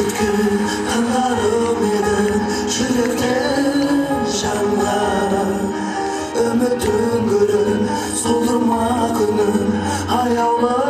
күлкі хабарым едің жүректен жанға үмітің гүлін солдырма күнін аяулы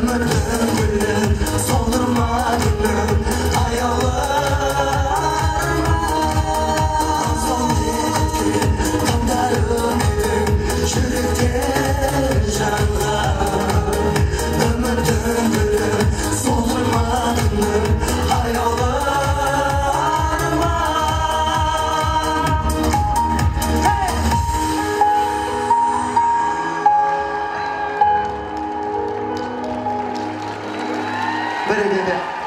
얼마나 ベレベ